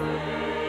faith.